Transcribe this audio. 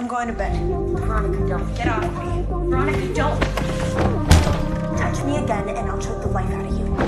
I'm going to bed. Veronica, don't. Get off me. Veronica, don't. Touch me again and I'll choke the life out of you.